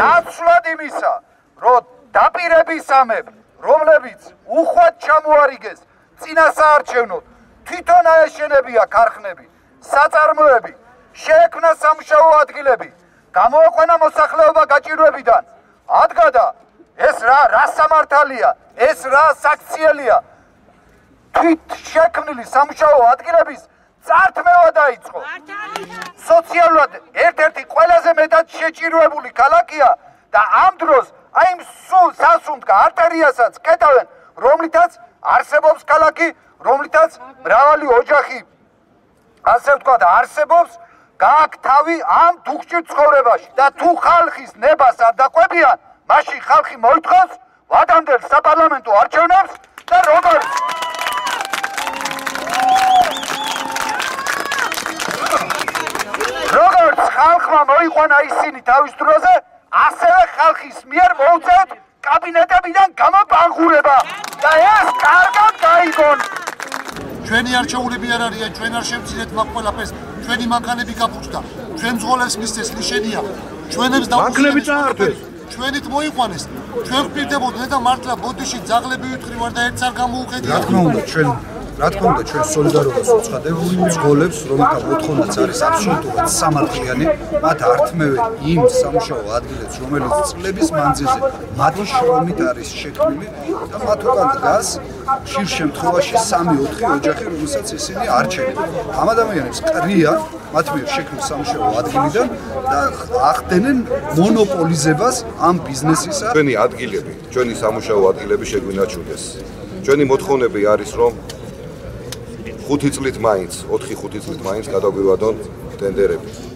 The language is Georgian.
ნაცვლად იმისა, რომ დაპირებისამებ, რომლებიც უხვად ჩამოარიგეს წინასაარჩევნოდ, თვითონ აეშენებია ქარხნები, საწარმოები, შეექმნა სამუშაო ადგილები, გამოაყვანა მოსახლეობა გაჭირვებიდან. ადგადა ეს რა რა სამართალია, ეს რა საქციელია. თვით შექმნილი სამუშაო ადგილების წართმევა დაიწყო. სოციალურად ერთ-ერთი ყველაზე მეტად შეჭირვებული ქალაქია და ამ დროს აი სულ სასუნთქა არტერიასაც კეტავენ, რომლითაც არსებობს ქალაქი, რომლითაც მრავალი ოჯახი ასე ვთქვათ, არსებობს გააქვს თავი ამ დუხჭირ ცხოვრებაში და თუ ხალხის ნებას არ დაყვებიან, მაშინ ხალხი მოითხოვს ვადამდელ საპარლამენტო არჩევნებს და როგორც როგორც ხალხმა მოიყვანა ისინი თავის დროზე, ასევე ხალხის მიერ მოუწევთ კაბინეტებიდან გამოპანღურება და ეს კარგად გაიგონ. ჩვენი არჩეულები არ არიან, ჩვენ არ შევძინეთ მაგ ყველაფერს. ჩვენი მანქანები გაფუჭდა, ჩვენ ძღოლებს მისცეს ნიშენია. ჩვენებს და მანქანები წაართვეს. ჩვენით მოიყვანეს. ჩვენ ვპირდებოდეთ და მართლა ბოდიში ძაღლები ვიტყვი ვარ და ერთს არ გამოუხედია. რა თქმა უნდა, ჩვენ რა თქმა უნდა ჩვენ სოლიდარობას ვუცხადებ ძღოლებს რომელთა მოთხოვნაც არის აბსოლუტურად სამართლიანი მათ ართმევენ იმ სამუშაო ადგილებს რომელიც წლების მანძილზე მათი შრომით არის შექმნილი და მათ უკან დგას ხშირ შემთხვევაში 3-4 ოჯახი რომელსაც ისინი არჩევენ ამ ადამიანებს კრია მათ მიერ შექმნილ სამუშაო ადგილიდან და ახდენენ მონოპოლიზებას ამ ბიზნესისა ჩვენი ადგილები ჩვენი სამუშაო ადგილები შეგვინაჩუნეს ჩვენი მოთხოვნები არის რომ 5 წლით მაინც, 4-5 წლით მაინც გადაგვივადონ ტენდერები.